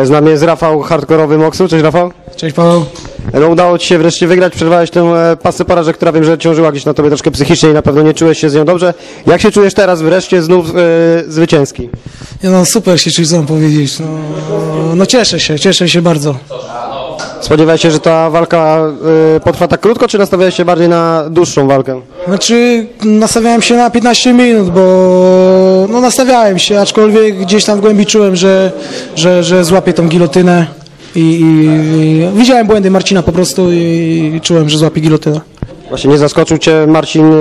E, Z nami jest Rafał Hardkorowy Moksu. Cześć Rafał. Cześć Paweł. No, udało Ci się wreszcie wygrać, przerwałeś tę e, pasę porażek, która wiem, że ciążyła gdzieś na Tobie troszkę psychicznie i na pewno nie czułeś się z nią dobrze. Jak się czujesz teraz wreszcie znów e, zwycięski? Nie, no super się czuć, co mam powiedzieć. No, no cieszę się, cieszę się bardzo. Spodziewałeś się, że ta walka e, potrwa tak krótko, czy nastawiałeś się bardziej na dłuższą walkę? Znaczy nastawiałem się na 15 minut, bo no nastawiałem się, aczkolwiek gdzieś tam w głębi czułem, że, że, że złapię tą gilotynę. I, i, I widziałem błędy Marcina po prostu i czułem, że złapie gilotynę. Właśnie nie zaskoczył Cię Marcin, e,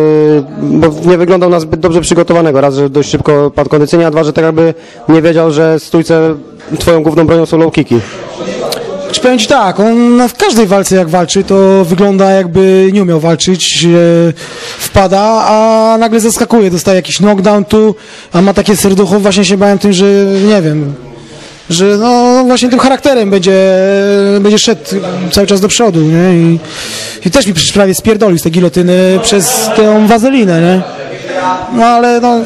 bo nie wyglądał na zbyt dobrze przygotowanego. Raz, że dość szybko padł kondycyjnie, a dwa, że tak jakby nie wiedział, że stójce Twoją główną bronią są low kicki. Czy powiem Ci tak, on w każdej walce jak walczy, to wygląda jakby nie umiał walczyć, e, wpada, a nagle zaskakuje, dostaje jakiś knockdown tu, a ma takie serducho, właśnie się bałem tym, że nie wiem, że no właśnie tym charakterem będzie, będzie szedł cały czas do przodu, nie? I, i też mi prawie spierdolił z tej gilotyny przez tę wazelinę, nie? No ale no,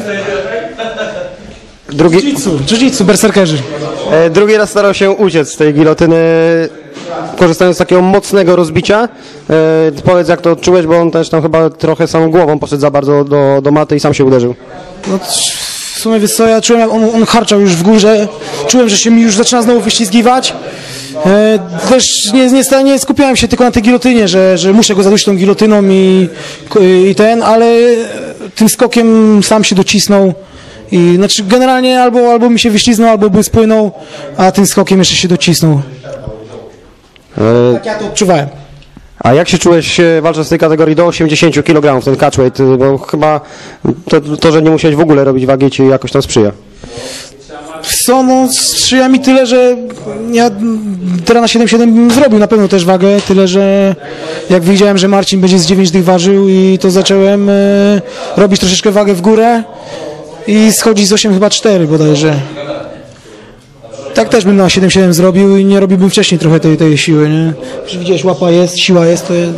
Drugi, jiu-jitsu, jiu-jitsu, berserkerzy. E, Drugi raz starał się uciec z tej gilotyny, korzystając z takiego mocnego rozbicia. E, powiedz, jak to odczułeś, bo on też tam chyba trochę samą głową poszedł za bardzo do, do maty i sam się uderzył. No, w sumie wiesz co, ja czułem jak on, on harczał już w górze, czułem, że się mi już zaczyna znowu wyślizgiwać. E, też nie, nie, nie skupiałem się tylko na tej gilotynie, że, że muszę go zadusić tą gilotyną i, i ten, ale tym skokiem sam się docisnął. I, znaczy generalnie albo, albo mi się wyśliznął, albo by spłynął, a tym skokiem jeszcze się docisnął. E, Tak ja to odczuwałem. A jak się czułeś e, walcząc w tej kategorii do 80 kg, ten catchweight, e, bo chyba to, to, że nie musiałeś w ogóle robić wagi ci jakoś tam sprzyja. Co, no sprzyja mi tyle, że ja teraz na 7-7 bym zrobił na pewno też wagę, tyle, że jak widziałem, że Marcin będzie z 9 tych ważył i to zacząłem robić troszeczkę wagę w górę i schodzić z 8 chyba 4 bodajże. Tak też bym na 7-7 zrobił i nie robiłbym wcześniej trochę tej, tej siły, nie? Widziałeś, łapa jest, siła jest, to jest...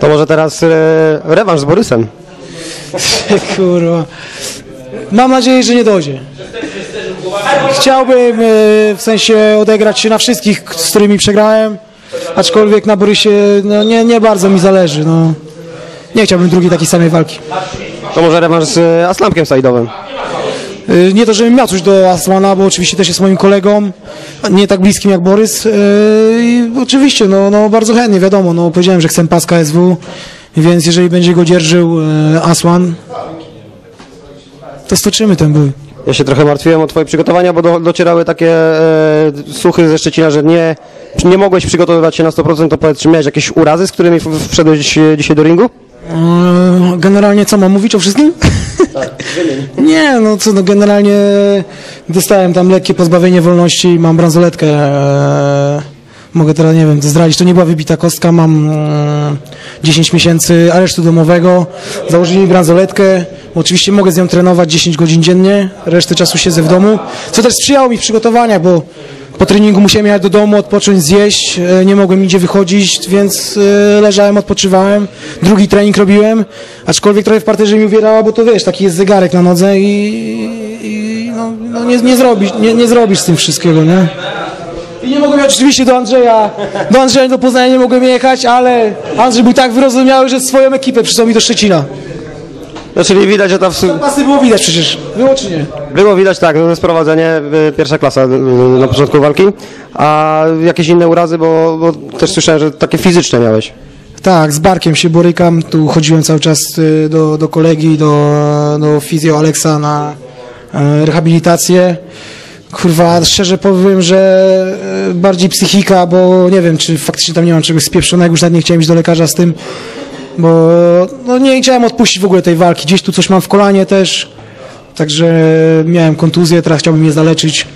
To może teraz e, rewanż z Borysem. Kurwa. Mam nadzieję, że nie dojdzie. Chciałbym e, w sensie odegrać się na wszystkich, z którymi przegrałem, aczkolwiek na Borysie no, nie, nie bardzo mi zależy. No. Nie chciałbym drugiej takiej samej walki. To może rewanż z e, Aslamkiem Saidowem. E, Nie to, żebym miał coś do Asmana, bo oczywiście też jest moim kolegą, nie tak bliskim jak Borys. E, I oczywiście, no, no bardzo chętnie, wiadomo, no powiedziałem, że chcę pas KSW, więc jeżeli będzie go dzierżył Aswan, to stoczymy ten bój. Ja się trochę martwiłem o twoje przygotowania, bo do, docierały takie e, słuchy ze Szczecina, że nie, nie mogłeś przygotowywać się na 100%, to powiedz, czy miałeś jakieś urazy, z którymi wszedłeś dzisiaj do ringu? Eee, Generalnie co, mam mówić o wszystkim? Nie, no co, no generalnie dostałem tam lekkie pozbawienie wolności, mam bransoletkę. eee, Mogę teraz, nie wiem, zdradzić, to nie była wybita kostka, mam eee, 10 miesięcy aresztu domowego, założyli mi bransoletkę, oczywiście mogę z nią trenować 10 godzin dziennie, resztę czasu siedzę w domu, co też sprzyjało mi w przygotowaniach, bo po treningu musiałem jechać do domu, odpocząć, zjeść, e, nie mogłem nigdzie wychodzić, więc e, leżałem, odpoczywałem. Drugi trening robiłem, aczkolwiek trochę w parterze mi uwierała, bo to wiesz, taki jest zegarek na nodze i, i no, no nie, nie, zrobisz, nie, nie zrobisz z tym wszystkiego, nie? I nie mogłem jechać oczywiście do Andrzeja, do Andrzeja do Poznania nie mogłem jechać, ale Andrzej był tak wyrozumiały, że swoją ekipę przysłał mi do Szczecina. No, czyli widać, że ta w, Pasy było widać przecież, było czy nie? było widać tak, sprowadzenie, e, pierwsza klasa e, na początku walki, a jakieś inne urazy, bo, bo też słyszałem, że takie fizyczne miałeś. Tak, z barkiem się borykam. Tu chodziłem cały czas y, do, do kolegi, do, do fizjo Aleksa na rehabilitację. Kurwa, szczerze powiem, że bardziej psychika, bo nie wiem, czy faktycznie tam nie mam czegoś spieprzonego, już nawet nie chciałem iść do lekarza z tym, bo no, nie chciałem odpuścić w ogóle tej walki. Gdzieś tu coś mam w kolanie też, także miałem kontuzję, teraz chciałbym je zaleczyć.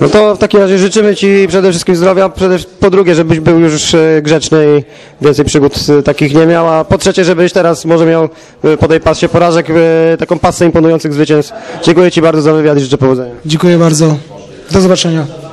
No to w takim razie życzymy Ci przede wszystkim zdrowia, przede, po drugie, żebyś był już e, grzeczny i więcej przygód e, takich nie miał, a po trzecie, żebyś teraz może miał e, po tej pasie porażek taką pasę imponujących zwycięstw. Dziękuję Ci bardzo za wywiad i życzę powodzenia. Dziękuję bardzo. Do zobaczenia.